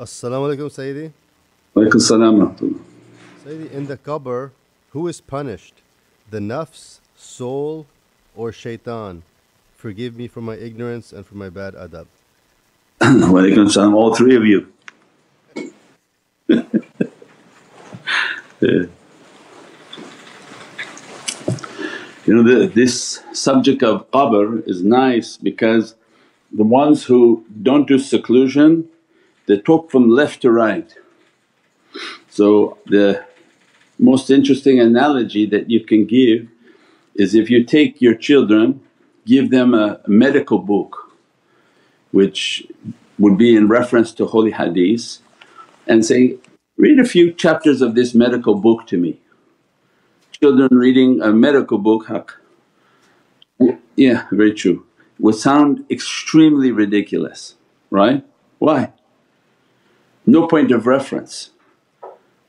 Assalamu alaikum, Sayyidi. Walaikum salam wa rahmatullah. Sayyidi, in the qabr, who is punished? The nafs, soul, or shaitan? Forgive me for my ignorance and for my bad adab. Walaikum salam, all three of you. Yeah. You know the, this subject of qabr is nice because the ones who don't do seclusion they talk from left to right. So the most interesting analogy that you can give is if you take your children, give them a medical book which would be in reference to holy hadith and say, read a few chapters of this medical book to me. Children reading a medical book, haq. Yeah, very true. Would sound extremely ridiculous, right? Why? No point of reference.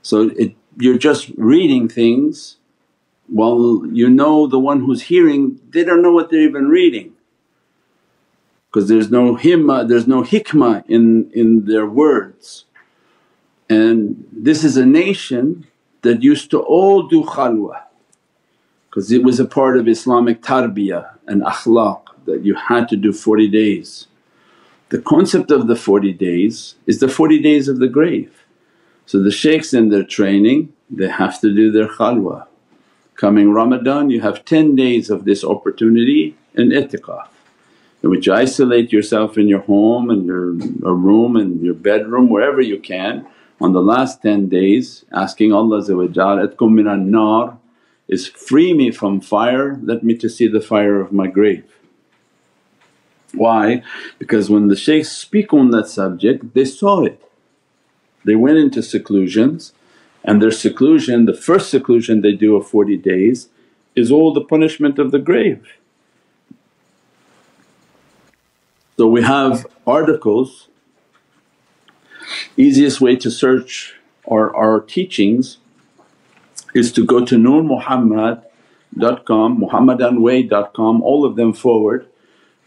So it, you're just reading things while you know the one who's hearing they don't know what they're even reading because there's no himma, there's no hikmah in, in their words. And this is a nation that used to all do khalwa because it was a part of Islamic tarbiyah and akhlaq that you had to do 40 days. The concept of the 40 days is the 40 days of the grave. So the shaykhs in their training they have to do their khalwa. Coming Ramadan you have 10 days of this opportunity in itikaf in which you isolate yourself in your home and your a room and your bedroom wherever you can on the last 10 days asking Allah Atkum minan nar is free me from fire, let me to see the fire of my grave. Why? Because when the shaykhs speak on that subject they saw it. They went into seclusions and their seclusion, the first seclusion they do of 40 days is all the punishment of the grave. So we have articles, easiest way to search our, our teachings is to go to nurmuhammad.com, muhammadanway.com, all of them forward.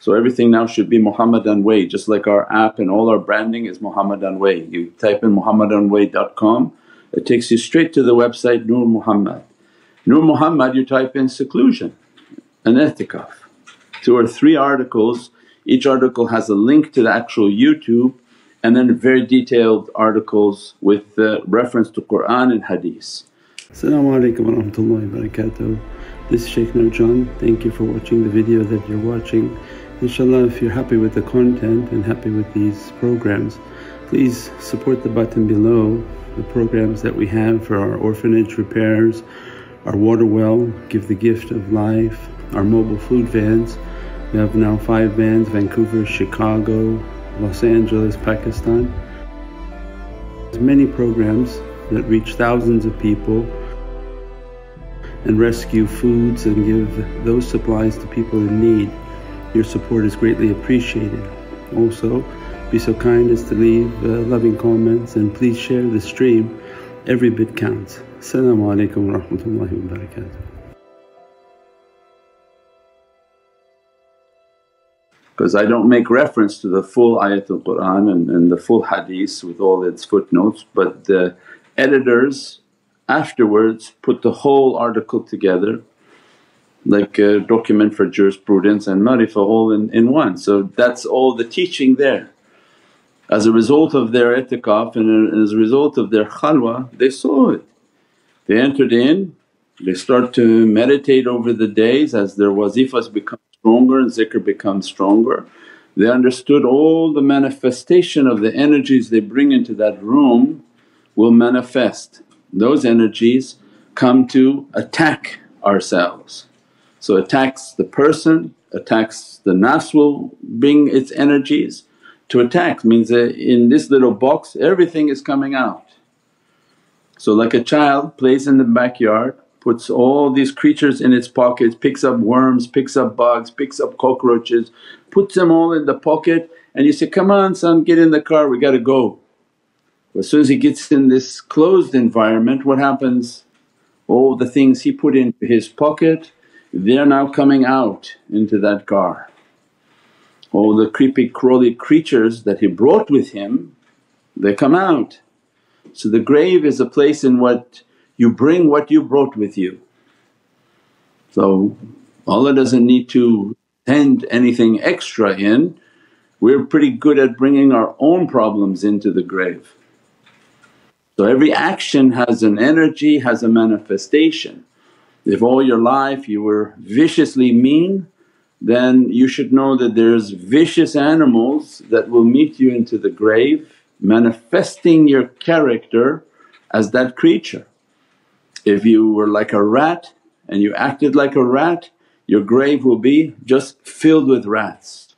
So everything now should be Muhammadan Way just like our app and all our branding is Muhammadan Way. You type in muhammadanway.com it takes you straight to the website Nur Muhammad. Nur Muhammad you type in seclusion and itikaf. Two or three articles, each article has a link to the actual YouTube and then very detailed articles with uh, reference to Qur'an and Hadith. Assalamu alaikum wa rahmatullahi wa barakatuh. This is Shaykh Nurjan. Thank you for watching the video that you're watching. Inshallah if you're happy with the content and happy with these programs please support the button below the programs that we have for our orphanage repairs, our water well, Give the Gift of Life, our mobile food vans. We have now five vans Vancouver, Chicago, Los Angeles, Pakistan. There's many programs that reach thousands of people and rescue foods and give those supplies to people in need. Your support is greatly appreciated. Also, be so kind as to leave uh, loving comments and please share the stream. Every bit counts. Assalamu alaikum wa rahmatullahi wa barakatuh. Because I don't make reference to the full ayatul Qur'an and, and the full hadith with all its footnotes but the editors afterwards put the whole article together like a document for jurisprudence and marifa all in, in one. So that's all the teaching there. As a result of their itikaf and uh, as a result of their khalwa they saw it. They entered in, they start to meditate over the days as their wazifas become stronger and zikr becomes stronger. They understood all the manifestation of the energies they bring into that room will manifest. Those energies come to attack ourselves. So attacks the person, attacks the nafs will bring its energies to attack means that in this little box everything is coming out. So like a child plays in the backyard, puts all these creatures in its pockets, picks up worms, picks up bugs, picks up cockroaches, puts them all in the pocket and you say, come on son get in the car we gotta go. As soon as he gets in this closed environment what happens? All the things he put into his pocket they're now coming out into that car all the creepy crawly creatures that he brought with him they come out. So the grave is a place in what you bring what you brought with you. So Allah doesn't need to send anything extra in, we're pretty good at bringing our own problems into the grave. So every action has an energy, has a manifestation. If all your life you were viciously mean then you should know that there's vicious animals that will meet you into the grave manifesting your character as that creature. If you were like a rat and you acted like a rat your grave will be just filled with rats.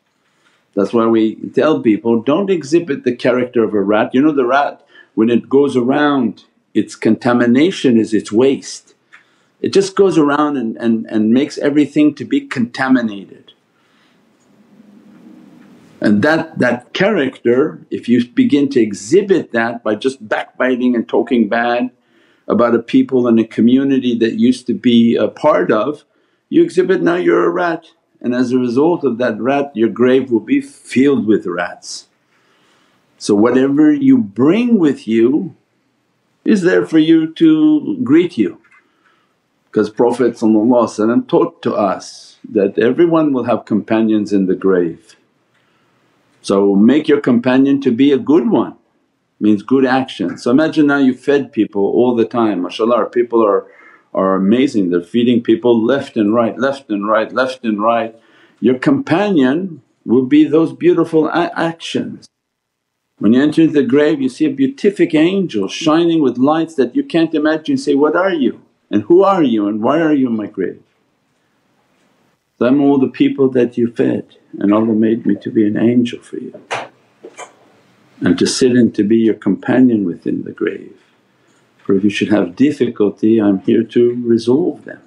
That's why we tell people, don't exhibit the character of a rat. You know the rat when it goes around its contamination is its waste. It just goes around and, and, and makes everything to be contaminated. And that, that character if you begin to exhibit that by just backbiting and talking bad about a people and a community that used to be a part of, you exhibit now you're a rat and as a result of that rat your grave will be filled with rats. So whatever you bring with you is there for you to greet you. Because Prophet taught to us that everyone will have companions in the grave. So make your companion to be a good one, means good action. So imagine now you fed people all the time, mashaAllah people are are amazing, they're feeding people left and right, left and right, left and right. Your companion will be those beautiful actions. When you enter the grave you see a beatific angel shining with lights that you can't imagine, say, what are you and who are you and why are you in my grave? So I'm all the people that you fed and Allah made me to be an angel for you and to sit and to be your companion within the grave. For if you should have difficulty I'm here to resolve them.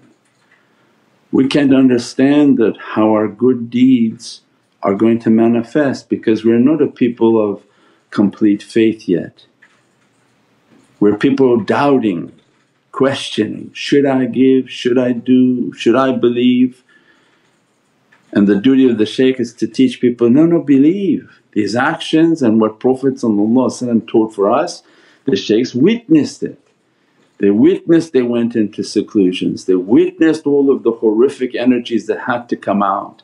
We can't understand that how our good deeds are going to manifest because we're not a people of complete faith yet. We're people doubting, questioning, should I give, should I do, should I believe? And the duty of the shaykh is to teach people, no, no believe these actions and what Prophet taught for us, the shaykhs witnessed it. They witnessed they went into seclusions, they witnessed all of the horrific energies that had to come out.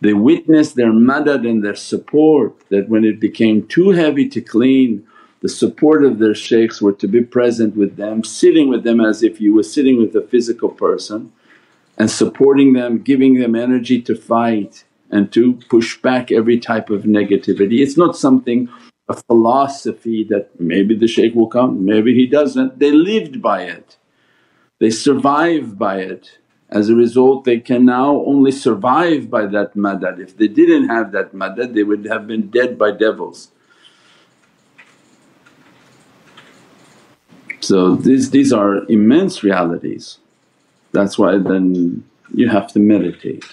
They witnessed their madad and their support that when it became too heavy to clean the support of their shaykhs were to be present with them, sitting with them as if you were sitting with a physical person and supporting them, giving them energy to fight and to push back every type of negativity. It's not something a philosophy that maybe the shaykh will come, maybe he doesn't. They lived by it, they survived by it. As a result they can now only survive by that madad. If they didn't have that madad they would have been dead by devils. So these, these are immense realities. That's why then you have to meditate.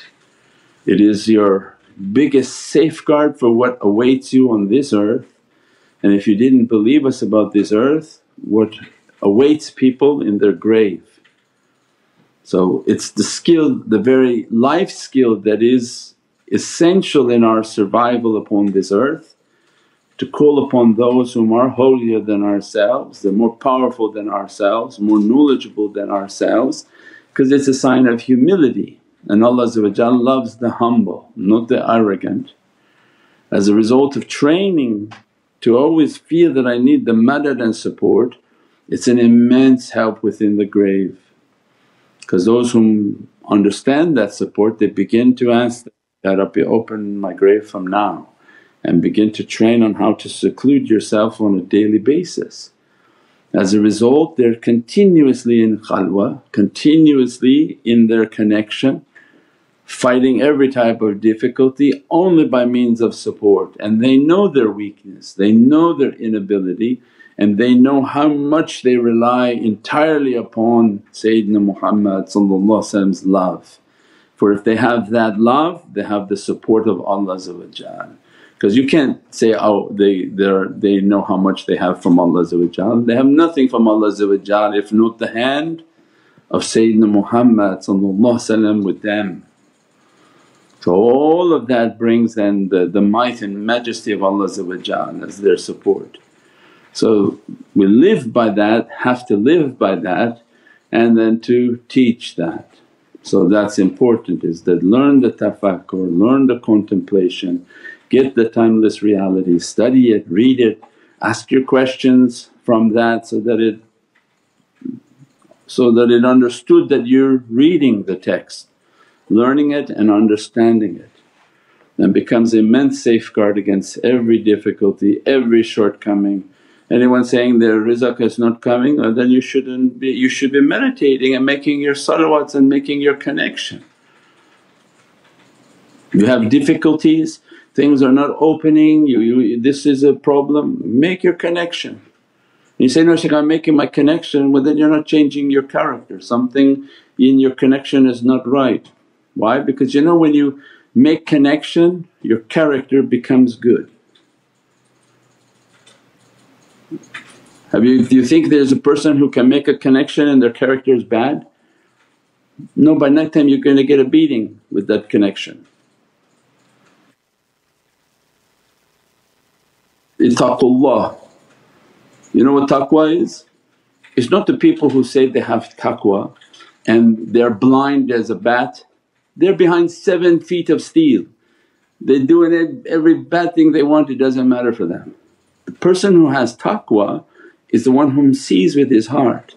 It is your biggest safeguard for what awaits you on this earth and if you didn't believe us about this earth, what awaits people in their grave. So it's the skill, the very life skill that is essential in our survival upon this earth to call upon those whom are holier than ourselves, they're more powerful than ourselves, more knowledgeable than ourselves because it's a sign of humility and Allah loves the humble not the arrogant. As a result of training to always feel that I need the madad and support, it's an immense help within the grave. Because those whom understand that support they begin to ask, Ya Rabbi open my grave from now and begin to train on how to seclude yourself on a daily basis. As a result they're continuously in khalwa, continuously in their connection fighting every type of difficulty only by means of support and they know their weakness, they know their inability and they know how much they rely entirely upon Sayyidina Muhammad's love. For if they have that love they have the support of Allah because you can't say, oh they, they know how much they have from Allah they have nothing from Allah if not the hand of Sayyidina Muhammad with them. So all of that brings then the, the might and majesty of Allah as their support. So we live by that, have to live by that and then to teach that. So that's important is that learn the tafakkur, learn the contemplation, get the timeless reality, study it, read it, ask your questions from that so that it so that it understood that you're reading the text, learning it and understanding it and becomes immense safeguard against every difficulty, every shortcoming. Anyone saying their rizq is not coming then you shouldn't be, you should be meditating and making your salawats and making your connection. You have difficulties, things are not opening, you, you this is a problem, make your connection. You say, no Shaykh I'm making my connection, well then you're not changing your character, something in your connection is not right. Why? Because you know when you make connection your character becomes good. Have you, do you think there's a person who can make a connection and their character is bad? No, by night time you're going to get a beating with that connection. Ittaqullah. You know what taqwa is? It's not the people who say they have taqwa and they're blind as a bat, they're behind seven feet of steel. They're doing every bad thing they want, it doesn't matter for them. The person who has taqwa is the one whom sees with his heart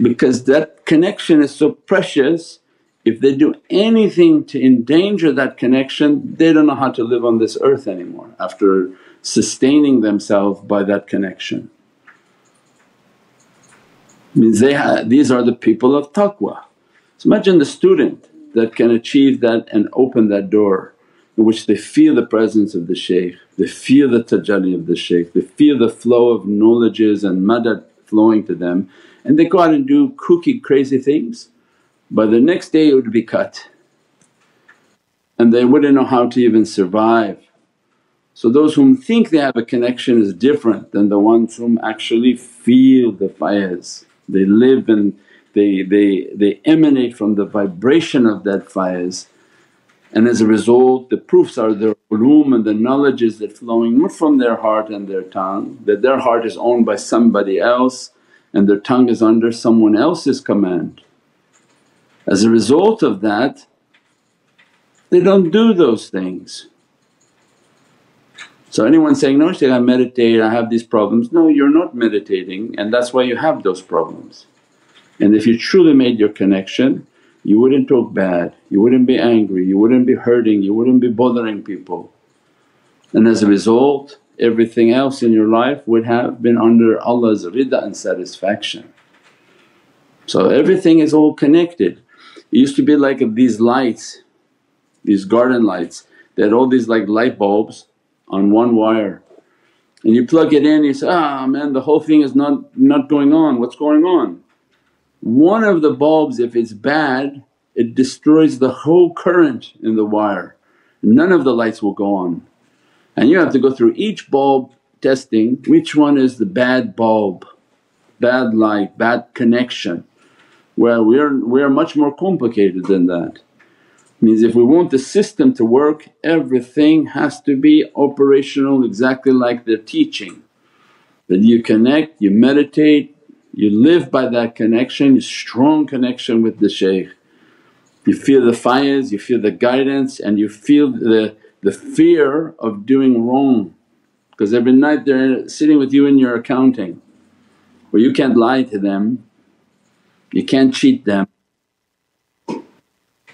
because that connection is so precious if they do anything to endanger that connection they don't know how to live on this earth anymore after sustaining themselves by that connection. Means they these are the people of taqwa. So imagine the student that can achieve that and open that door in which they feel the presence of the shaykh, they feel the tajalli of the shaykh, they feel the flow of knowledges and madad flowing to them and they go out and do kooky crazy things. By the next day it would be cut and they wouldn't know how to even survive. So those whom think they have a connection is different than the ones whom actually feel the fires. They live and they, they, they emanate from the vibration of that fires and as a result the proofs are their ulum and the knowledges that flowing not from their heart and their tongue that their heart is owned by somebody else and their tongue is under someone else's command. As a result of that they don't do those things. So anyone saying, no Shaykh I meditate, I have these problems, no you're not meditating and that's why you have those problems. And if you truly made your connection you wouldn't talk bad, you wouldn't be angry, you wouldn't be hurting, you wouldn't be bothering people. And as a result everything else in your life would have been under Allah's rida and satisfaction. So everything is all connected. It used to be like these lights, these garden lights, they had all these like light bulbs on one wire and you plug it in you say, ah man the whole thing is not, not going on, what's going on? One of the bulbs if it's bad it destroys the whole current in the wire, none of the lights will go on. And you have to go through each bulb testing which one is the bad bulb, bad light, bad connection. Well we're, we're much more complicated than that. Means if we want the system to work everything has to be operational exactly like they're teaching. That you connect, you meditate, you live by that connection, strong connection with the shaykh. You feel the fayaz, you feel the guidance and you feel the, the fear of doing wrong because every night they're sitting with you in your accounting where you can't lie to them, you can't cheat them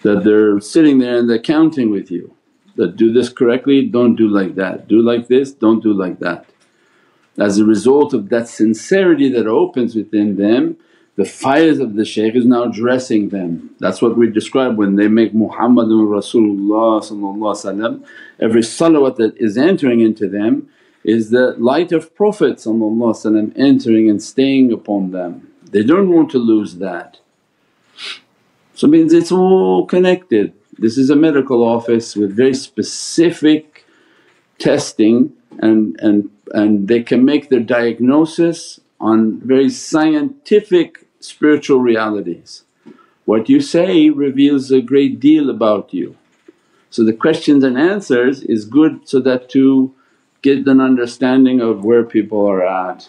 that they're sitting there and they're counting with you that do this correctly, don't do like that, do like this, don't do like that. As a result of that sincerity that opens within them, the fayaz of the shaykh is now dressing them. That's what we describe when they make Muhammadun Rasulullah every salawat that is entering into them is the light of Prophet entering and staying upon them. They don't want to lose that. So means it's all connected. This is a medical office with very specific testing and, and, and they can make their diagnosis on very scientific spiritual realities. What you say reveals a great deal about you. So the questions and answers is good so that to get an understanding of where people are at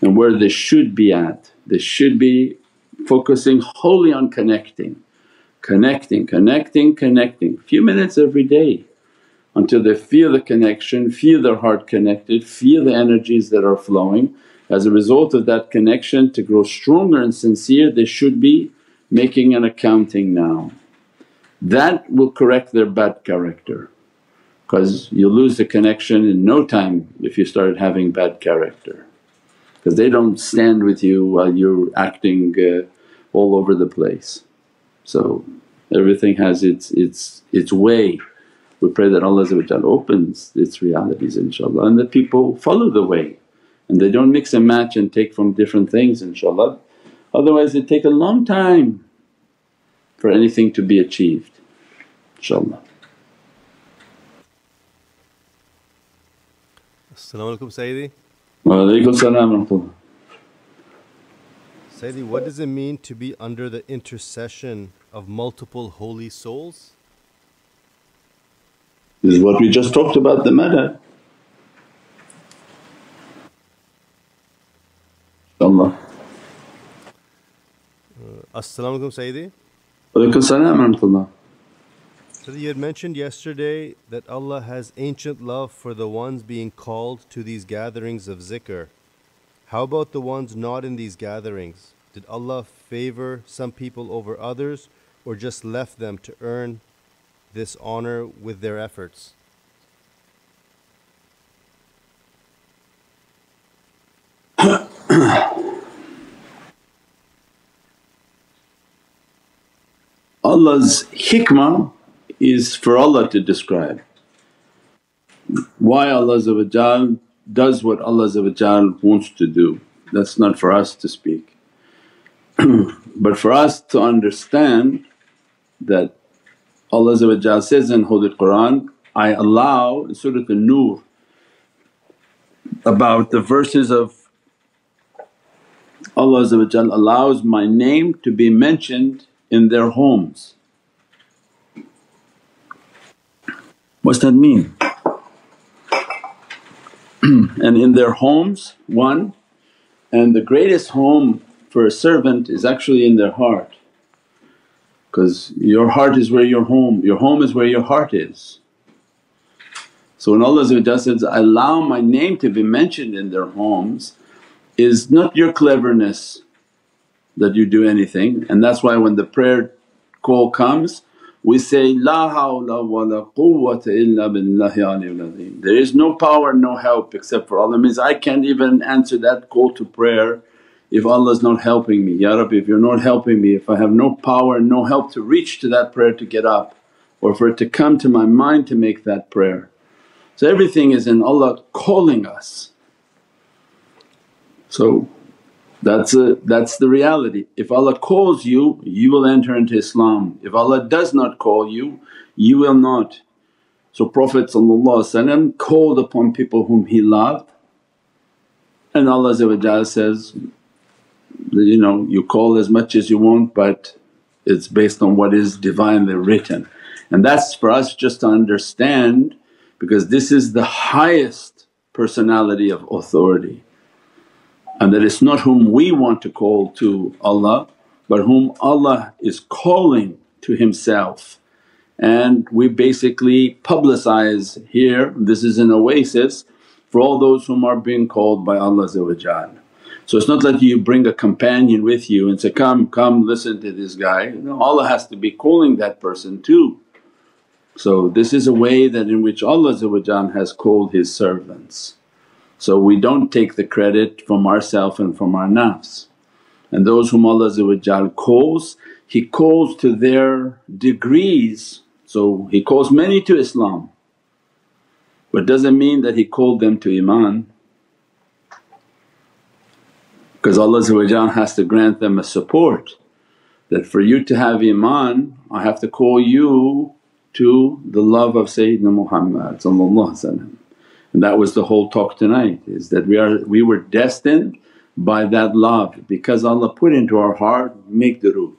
and where they should be at. They should be focusing wholly on connecting, connecting, connecting, connecting, few minutes every day until they feel the connection, feel their heart connected, feel the energies that are flowing. As a result of that connection to grow stronger and sincere they should be making an accounting now. That will correct their bad character because you lose the connection in no time if you start having bad character because they don't stand with you while you're acting uh, all over the place. So everything has its, its, its way. We pray that Allah opens its realities inshaAllah and that people follow the way and they don't mix and match and take from different things inshaAllah. Otherwise it take a long time for anything to be achieved inshaAllah. As-salamu alaykum Sayyidi. Salam Sayyidi, what does it mean to be under the intercession of multiple holy souls? This is what we just talked about the matter. Allah. Uh, As-salamu alaykum Sayyidi. Wa alaykum salam rahmatullah. So you had mentioned yesterday that Allah has ancient love for the ones being called to these gatherings of zikr. How about the ones not in these gatherings? Did Allah favor some people over others or just left them to earn this honor with their efforts? Allah's hikmah is for Allah to describe. Why Allah does what Allah wants to do, that's not for us to speak. but for us to understand that Allah says in Holy Qur'an, I allow in Surat An-Nur about the verses of Allah allows my name to be mentioned in their homes. What's that mean? and in their homes, one, and the greatest home for a servant is actually in their heart because your heart is where your home, your home is where your heart is. So when Allah says, I allow my name to be mentioned in their homes is not your cleverness that you do anything and that's why when the prayer call comes we say, La hawla wa la quwwata illa billahi There is no power, no help except for Allah means I can't even answer that call to prayer if Allah is not helping me. Ya Rabbi if you're not helping me, if I have no power no help to reach to that prayer to get up or for it to come to my mind to make that prayer. So everything is in Allah calling us. So that's a, that's the reality. If Allah calls you, you will enter into Islam. If Allah does not call you, you will not. So Prophet called upon people whom he loved and Allah says, you know, you call as much as you want but it's based on what is Divinely written. And that's for us just to understand because this is the highest personality of authority and that it's not whom we want to call to Allah but whom Allah is calling to Himself. And we basically publicize here, this is an oasis for all those whom are being called by Allah So it's not that you bring a companion with you and say, come, come listen to this guy, no Allah has to be calling that person too. So this is a way that in which Allah has called His servants. So we don't take the credit from ourself and from our nafs. And those whom Allah calls, He calls to their degrees. So He calls many to Islam but doesn't mean that He called them to Iman because Allah has to grant them a support that for you to have Iman I have to call you to the love of Sayyidina Muhammad and that was the whole talk tonight is that we are we were destined by that love because Allah put into our heart, make durood,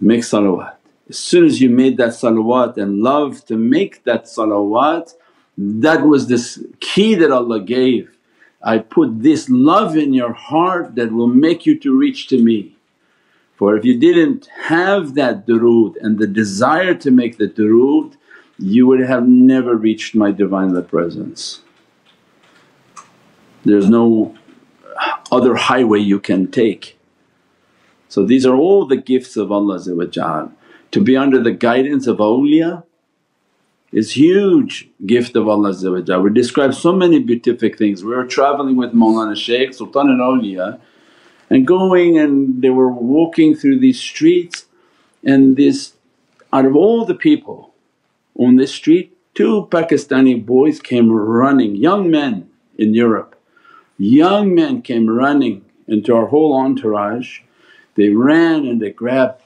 make salawat. As soon as you made that salawat and love to make that salawat That was this key that Allah gave, I put this love in your heart that will make you to reach to me. For if you didn't have that durood and the desire to make the durood, you would have never reached my Divinely Presence. There's no other highway you can take. So these are all the gifts of Allah To be under the guidance of awliya is huge gift of Allah We describe so many beatific things. We were travelling with Mawlana Shaykh Sultan al Awliya and going and they were walking through these streets and this out of all the people on this street two Pakistani boys came running, young men in Europe. Young men came running into our whole entourage they ran and they grabbed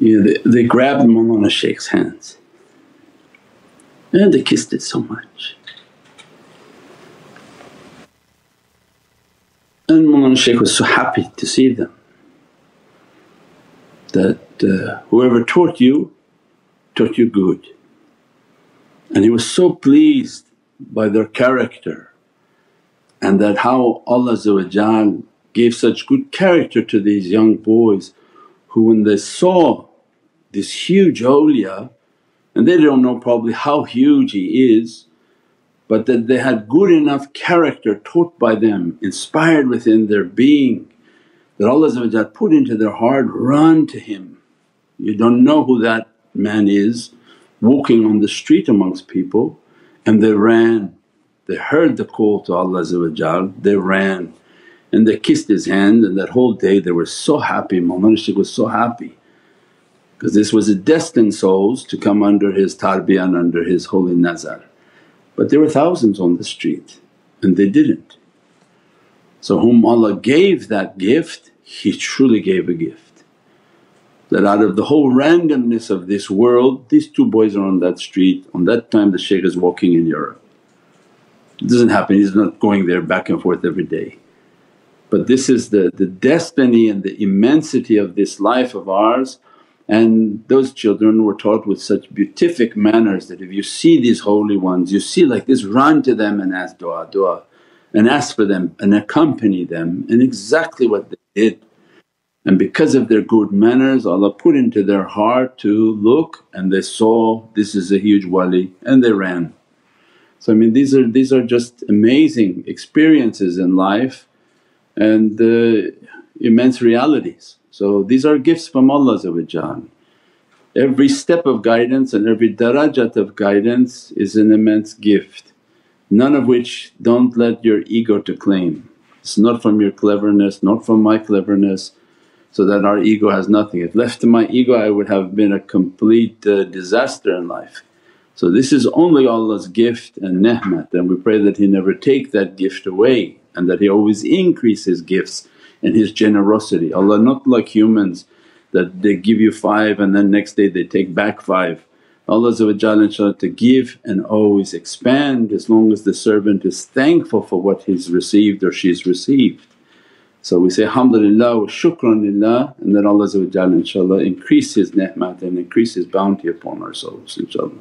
know, they, they grabbed Mawlana Shaykh's hands and they kissed it so much. And Mawlana Shaykh was so happy to see them that uh, whoever taught you, taught you good. And he was so pleased by their character and that how Allah gave such good character to these young boys who when they saw this huge awliya and they don't know probably how huge he is but that they had good enough character taught by them, inspired within their being that Allah put into their heart, run to him. You don't know who that man is walking on the street amongst people and they ran. They heard the call to Allah they ran and they kissed his hand and that whole day they were so happy, Mawlana was so happy because this was a destined souls to come under his tarbiyah and under his holy nazar. But there were thousands on the street and they didn't. So whom Allah gave that gift, He truly gave a gift. That out of the whole randomness of this world these two boys are on that street, on that time the shaykh is walking in Europe. It doesn't happen, he's not going there back and forth every day. But this is the, the destiny and the immensity of this life of ours. And those children were taught with such beatific manners that if you see these holy ones you see like this run to them and ask du'a, du'a and ask for them and accompany them and exactly what they did and because of their good manners Allah put into their heart to look and they saw this is a huge wali and they ran. So I mean these are these are just amazing experiences in life and uh, immense realities. So these are gifts from Allah Every step of guidance and every darajat of guidance is an immense gift, none of which don't let your ego to claim. It's not from your cleverness, not from my cleverness, so that our ego has nothing. If left to my ego I would have been a complete uh, disaster in life. So this is only Allah's gift and ni'mat and we pray that He never take that gift away and that He always increase His gifts and His generosity. Allah not like humans that they give you five and then next day they take back five. Allah to give and always expand as long as the servant is thankful for what he's received or she's received. So we say, Alhamdulillah wa shukran lillah and then Allah inshaAllah increase His ni'mat and increase His bounty upon our souls inshaAllah.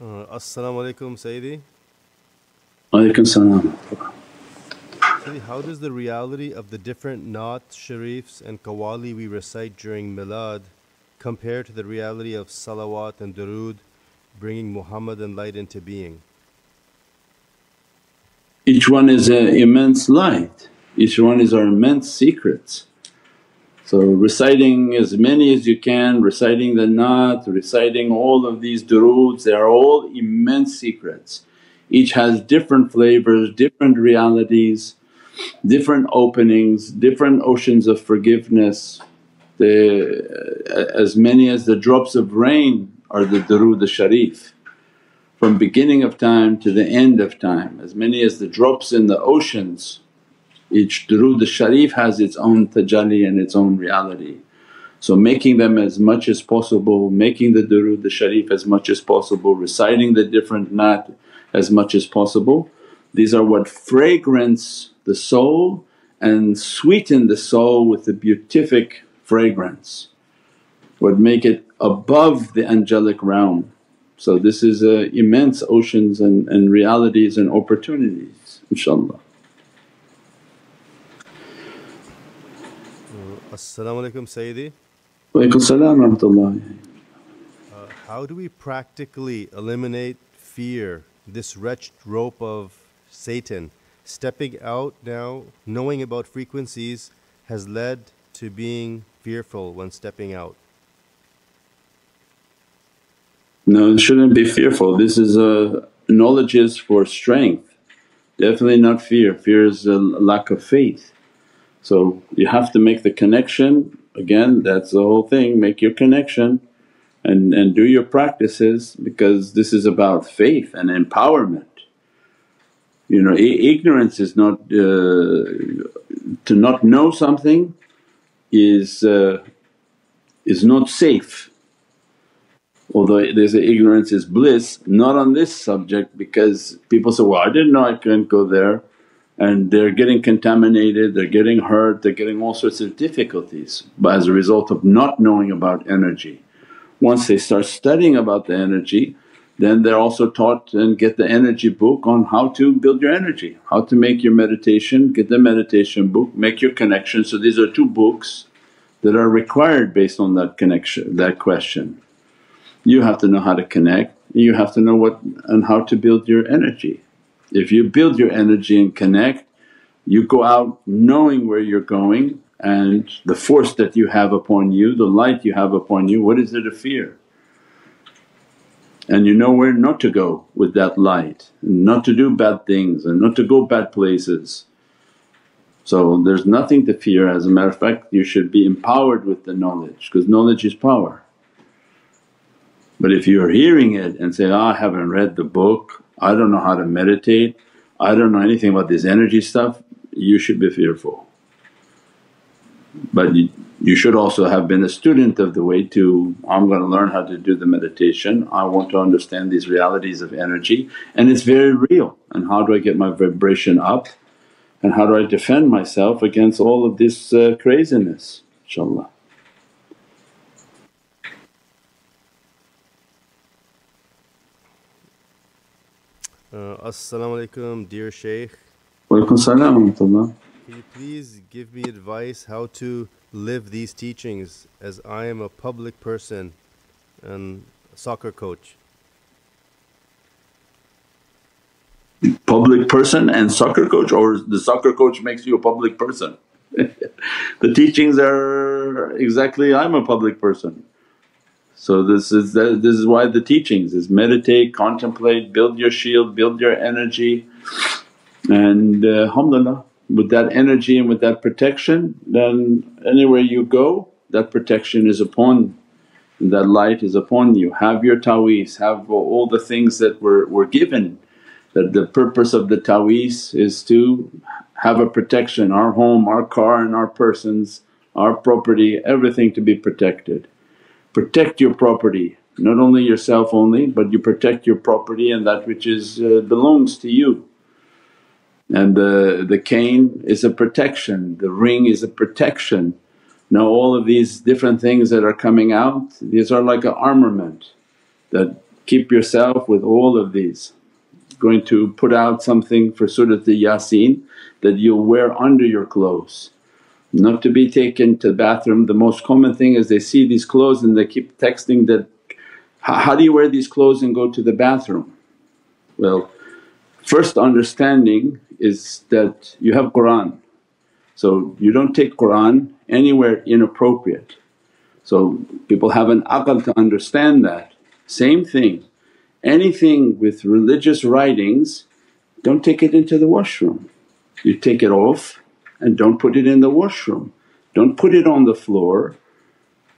Uh, As-salamu alaykum Sayyidi. Alaykum salam. Sayyidi, how does the reality of the different naat, sharifs and qawwali we recite during milad compare to the reality of salawat and durood bringing Muhammadan light into being? Each one is an immense light, each one is our immense secrets. So reciting as many as you can, reciting the naat, reciting all of these duroods, they are all immense secrets. Each has different flavors, different realities, different openings, different oceans of forgiveness, the, uh, as many as the drops of rain are the durood sharif from beginning of time to the end of time, as many as the drops in the oceans. Each durood sharif has its own tajalli and its own reality. So making them as much as possible, making the durood sharif as much as possible, reciting the different naat as much as possible. These are what fragrance the soul and sweeten the soul with the beatific fragrance, what make it above the angelic realm. So this is uh, immense oceans and, and realities and opportunities inshaAllah. As-salamu alaykum Sayyidi. Walaykum salam rahmatullah. Uh, how do we practically eliminate fear, this wretched rope of Satan? Stepping out now, knowing about frequencies, has led to being fearful when stepping out. No, it shouldn't be fearful. This is a knowledge is for strength, definitely not fear. Fear is a lack of faith. So you have to make the connection, again that's the whole thing, make your connection and, and do your practices because this is about faith and empowerment. You know, ignorance is not uh, to not know something is, uh, is not safe. Although they say ignorance is bliss, not on this subject because people say, well I didn't know I couldn't go there and they're getting contaminated, they're getting hurt, they're getting all sorts of difficulties as a result of not knowing about energy. Once they start studying about the energy then they're also taught and get the energy book on how to build your energy, how to make your meditation, get the meditation book, make your connection. So these are two books that are required based on that connection, that question. You have to know how to connect, you have to know what and how to build your energy. If you build your energy and connect, you go out knowing where you're going and the force that you have upon you, the light you have upon you, what is there to fear? And you know where not to go with that light, not to do bad things and not to go bad places. So there's nothing to fear, as a matter of fact you should be empowered with the knowledge because knowledge is power. But if you're hearing it and say, oh, I haven't read the book, I don't know how to meditate, I don't know anything about this energy stuff, you should be fearful. But you, you should also have been a student of the way to, I'm going to learn how to do the meditation, I want to understand these realities of energy. And it's very real. And how do I get my vibration up? And how do I defend myself against all of this uh, craziness? inshaAllah. Uh, As-salamu alaykum dear Shaykh. Walaikum salam Can you please give me advice how to live these teachings as I am a public person and soccer coach? Public person and soccer coach or the soccer coach makes you a public person? the teachings are exactly I'm a public person. So this is this is why the teachings is meditate, contemplate, build your shield, build your energy and uh, alhamdulillah with that energy and with that protection then anywhere you go that protection is upon that light is upon you. Have your ta'weez, have all the things that were, were given that the purpose of the ta'weez is to have a protection, our home, our car and our persons, our property, everything to be protected protect your property, not only yourself only but you protect your property and that which is uh, belongs to you. And the, the cane is a protection, the ring is a protection. Now all of these different things that are coming out these are like an armament that keep yourself with all of these. Going to put out something for Surat Yasin that you'll wear under your clothes not to be taken to the bathroom. The most common thing is they see these clothes and they keep texting that, how do you wear these clothes and go to the bathroom? Well first understanding is that you have Qur'an so you don't take Qur'an anywhere inappropriate. So people have an aql to understand that. Same thing, anything with religious writings don't take it into the washroom. You take it off and don't put it in the washroom, don't put it on the floor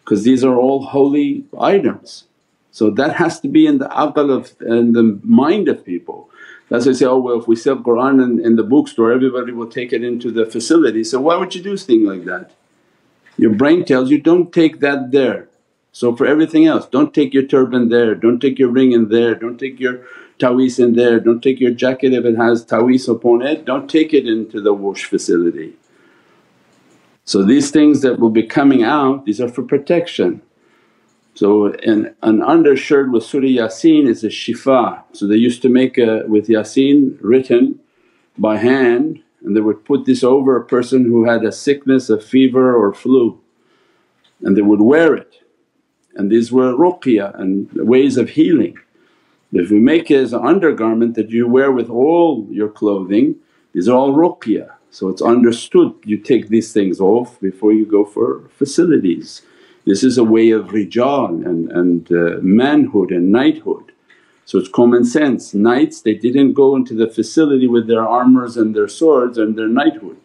because these are all holy items. So that has to be in the aql of in the mind of people. That's why they say, oh well if we sell Qur'an in, in the bookstore everybody will take it into the facility. So why would you do thing like that? Your brain tells you, don't take that there. So for everything else, don't take your turban there, don't take your ring in there, don't take your taweez in there, don't take your jacket if it has taweez upon it, don't take it into the wash facility. So these things that will be coming out these are for protection. So an, an undershirt with Surah Yasin is a shifa. So they used to make a, with Yasin written by hand and they would put this over a person who had a sickness, a fever or flu and they would wear it. And these were ruqya and ways of healing. If you make it as an undergarment that you wear with all your clothing, these are all ruqya. So it's understood you take these things off before you go for facilities. This is a way of rijal and, and uh, manhood and knighthood. So it's common sense. Knights they didn't go into the facility with their armours and their swords and their knighthood.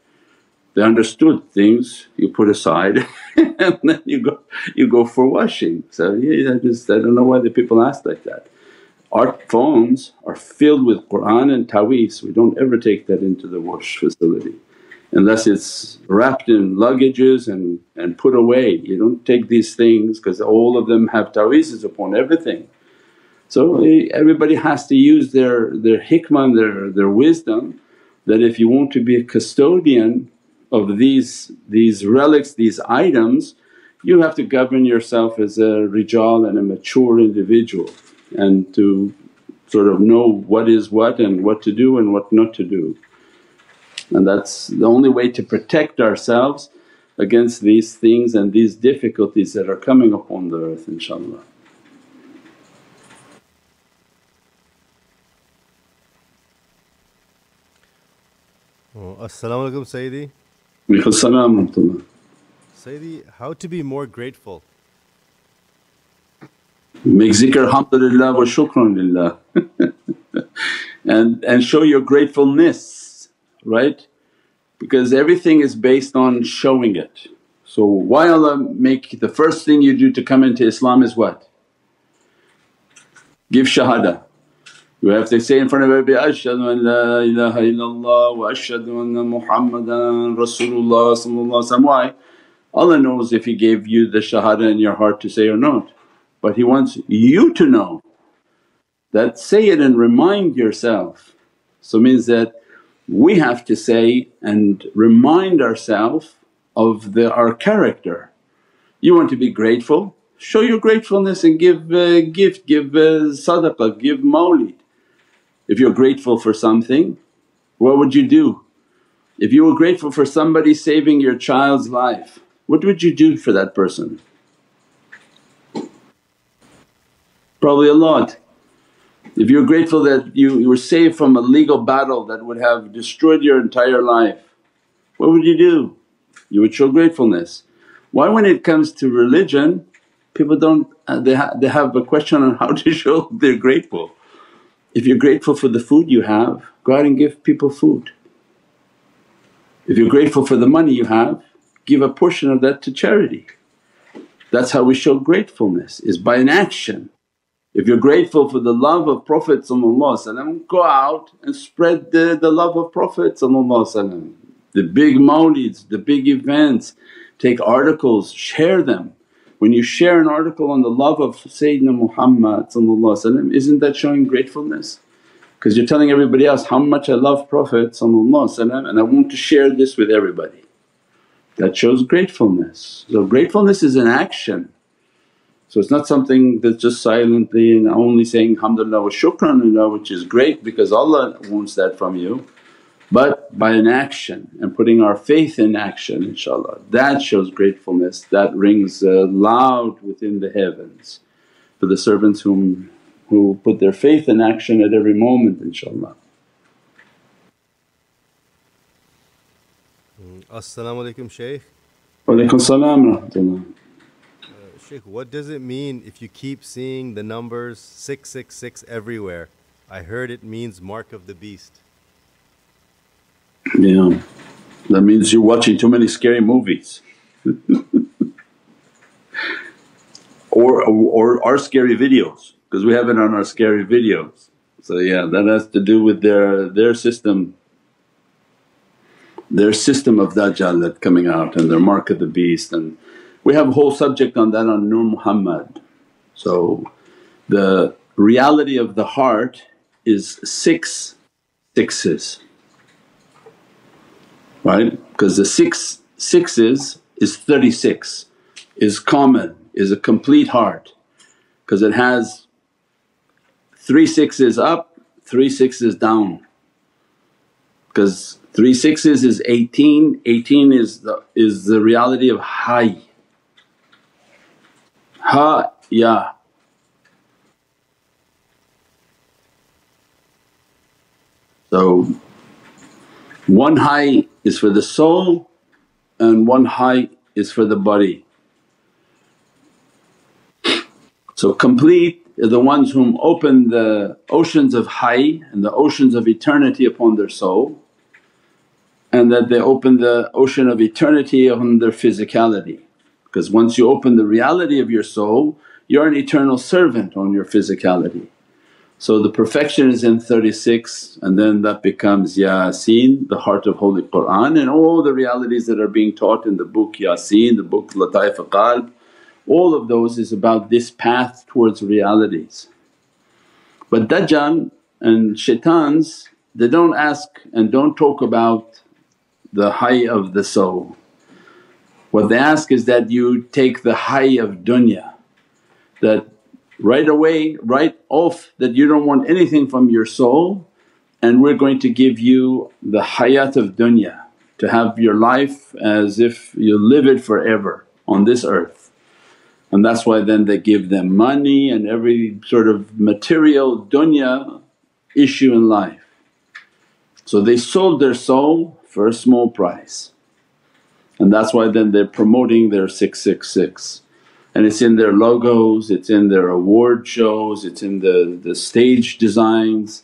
They understood things you put aside and then you go you go for washing. So yeah, I just I don't know why the people ask like that. Our phones are filled with Qur'an and taweez, we don't ever take that into the wash facility unless it's wrapped in luggages and, and put away. You don't take these things because all of them have taweezes upon everything. So eh, everybody has to use their, their hikmah their, their wisdom that if you want to be a custodian of these, these relics, these items, you have to govern yourself as a rijal and a mature individual and to sort of know what is what and what to do and what not to do. And that's the only way to protect ourselves against these things and these difficulties that are coming upon the earth inshaAllah. Oh, As-salamu alaykum Sayyidi. Walaykum salam Sayyidi, how to be more grateful? Make zikr alhamdulillah wa shukran lillah and, and show your gratefulness, right? Because everything is based on showing it. So why Allah make the first thing you do to come into Islam is what? Give shahada. You have to say in front of everybody, Ashhadu an la ilaha illallah wa ashhadu anna Muhammadan Rasulullah Why? Allah knows if He gave you the shahada in your heart to say or not but He wants you to know that say it and remind yourself. So means that we have to say and remind ourselves of the, our character. You want to be grateful, show your gratefulness and give a gift, give a sadaqah, give mawlid. If you're grateful for something, what would you do? If you were grateful for somebody saving your child's life, what would you do for that person? Probably a lot. If you're grateful that you, you were saved from a legal battle that would have destroyed your entire life, what would you do? You would show gratefulness. Why when it comes to religion people don't uh, they, ha- they have a question on how to show they're grateful. If you're grateful for the food you have, go out and give people food. If you're grateful for the money you have, give a portion of that to charity. That's how we show gratefulness is by an action. If you're grateful for the love of Prophet go out and spread the, the love of Prophet the big mawlids, the big events, take articles, share them. When you share an article on the love of Sayyidina Muhammad isn't that showing gratefulness? Because you're telling everybody else how much I love Prophet and I want to share this with everybody. That shows gratefulness. So gratefulness is an action so it's not something that's just silently and only saying alhamdulillah wa shukranillah which is great because Allah wants that from you but by an action and putting our faith in action inshaAllah. That shows gratefulness, that rings uh, loud within the heavens for the servants whom who put their faith in action at every moment inshaAllah. Mm, As-salamu alaykum Shaykh. Wa alaykum salam What does it mean if you keep seeing the numbers 666 everywhere? I heard it means mark of the beast. Yeah, that means you're watching too many scary movies or, or our scary videos because we have it on our scary videos. So yeah, that has to do with their, their system their system of Dajjal that's coming out and their mark of the beast and we have a whole subject on that on Nur Muhammad. So the reality of the heart is six sixes, right? Because the six sixes is 36, is common, is a complete heart because it has three sixes up, three sixes down. Because three sixes is 18, 18 is the, is the reality of Hayy. Ha, ya. So one hayy is for the soul and one hayy is for the body. So complete are the ones whom open the oceans of hayy and the oceans of eternity upon their soul and that they open the ocean of eternity on their physicality. Because once you open the reality of your soul you're an eternal servant on your physicality. So the perfection is in 36 and then that becomes Yasin, the heart of Holy Qur'an and all the realities that are being taught in the book Yasin, the book Lataif al-Qalb, all of those is about this path towards realities. But Dajjal and shaitans they don't ask and don't talk about the hayy of the soul. What they ask is that you take the high of dunya that right away, right off that you don't want anything from your soul and we're going to give you the hayat of dunya to have your life as if you live it forever on this earth. And that's why then they give them money and every sort of material dunya issue in life. So they sold their soul for a small price and that's why then they're promoting their 666 and it's in their logos, it's in their award shows, it's in the, the stage designs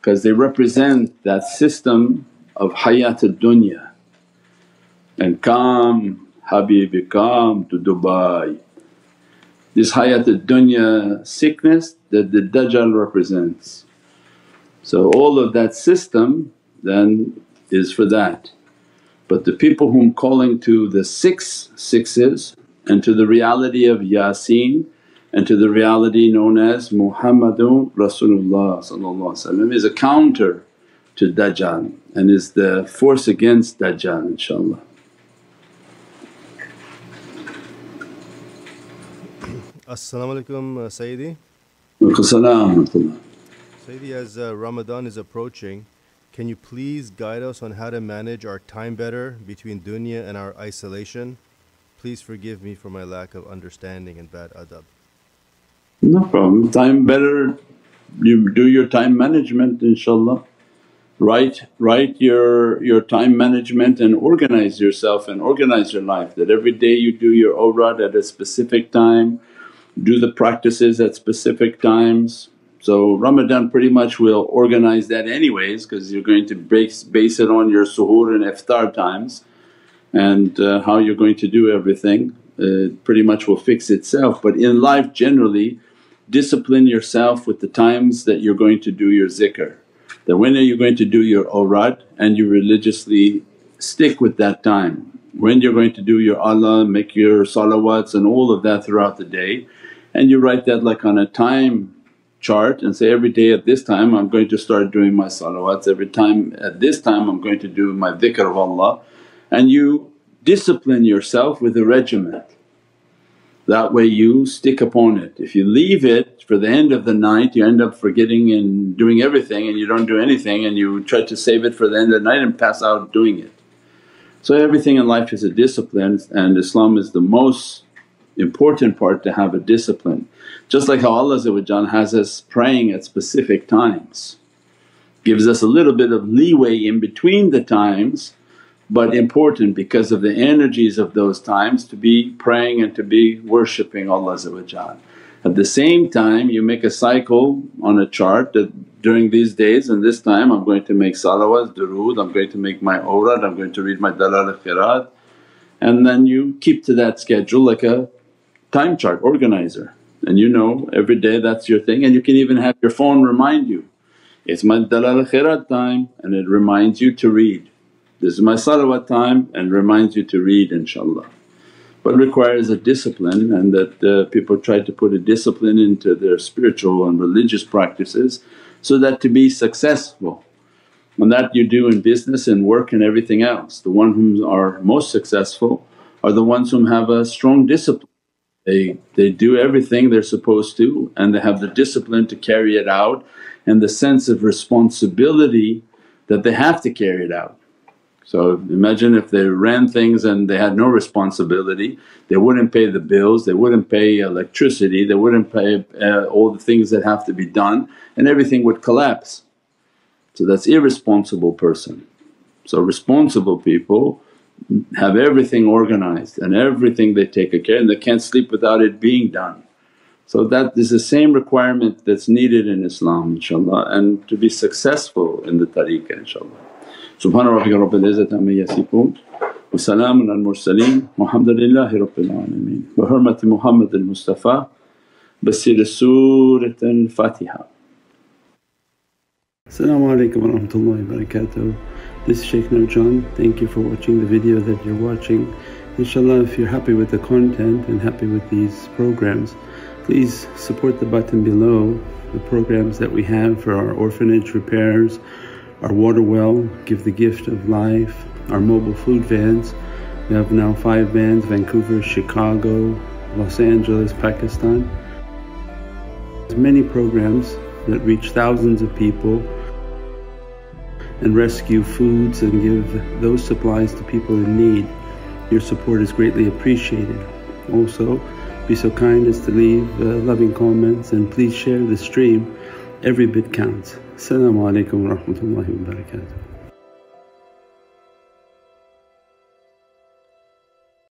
because they represent that system of hayat dunya and come Habibi come to Dubai. This hayat dunya sickness that the Dajjal represents. So all of that system then is for that. But the people whom calling to the six sixes and to the reality of Yasin and to the reality known as Muhammadun Rasulullah is a counter to Dajjal and is the force against Dajjal inshaAllah. As-salamu alaykum uh, Sayyidi. Sayyidi Sayyidi as uh, Ramadan is approaching can you please guide us on how to manage our time better between dunya and our isolation? Please forgive me for my lack of understanding and bad adab. No problem, time better you do your time management inshaAllah. Write, write your, your time management and organize yourself and organize your life that every day you do your awrad at a specific time, do the practices at specific times, so Ramadan pretty much will organize that anyways because you're going to base, base it on your suhoor and iftar times and uh, how you're going to do everything uh, pretty much will fix itself. But in life generally discipline yourself with the times that you're going to do your zikr. That when are you going to do your awrad and you religiously stick with that time. When you're going to do your Allah, make your salawats and all of that throughout the day and you write that like on a time chart and say every day at this time I'm going to start doing my salawats, every time at this time I'm going to do my dhikr of Allah and you discipline yourself with a regiment. That way you stick upon it. If you leave it for the end of the night you end up forgetting and doing everything and you don't do anything and you try to save it for the end of the night and pass out doing it. So everything in life is a discipline and Islam is the most important part to have a discipline. Just like how Allah has us praying at specific times, gives us a little bit of leeway in between the times but important because of the energies of those times to be praying and to be worshipping Allah At the same time you make a cycle on a chart that during these days and this time I'm going to make salawat, durood, I'm going to make my awrad, I'm going to read my Dalail al and then you keep to that schedule like a time chart organizer and you know every day that's your thing and you can even have your phone remind you, it's my Dalail Khairat time and it reminds you to read. This is my salawat time and reminds you to read inshaAllah. But requires a discipline and that uh, people try to put a discipline into their spiritual and religious practices so that to be successful. And that you do in business and work and everything else. The one who are most successful are the ones whom have a strong discipline. They, they do everything they're supposed to and they have the discipline to carry it out and the sense of responsibility that they have to carry it out. So imagine if they ran things and they had no responsibility, they wouldn't pay the bills, they wouldn't pay electricity, they wouldn't pay uh, all the things that have to be done and everything would collapse. So that's irresponsible person. So responsible people have everything organized and everything they take care and they can't sleep without it being done. So that is the same requirement that's needed in Islam inshaAllah and to be successful in the tariqah inshaAllah. Subhana rabbika rabbil izzati amma yasifoon wa salaamun al mursaleen walhamdulillahi rabbil alameen. Bi hurmati Muhammad al Mustafa basir Surat al Fatiha. As Salaamu Alaikum wa rahmatullahi wa barakatuh. This is Shaykh Nurjan. Thank you for watching the video that you're watching. Inshallah if you're happy with the content and happy with these programs please support the button below the programs that we have for our orphanage repairs, our water well, Give the Gift of Life, our mobile food vans. We have now five vans Vancouver, Chicago, Los Angeles, Pakistan. There's many programs that reach thousands of people and rescue foods and give those supplies to people in need. Your support is greatly appreciated. Also, be so kind as to leave uh, loving comments and please share the stream. Every bit counts. Assalamu alaikum wa rahmatullahi wa barakatuh.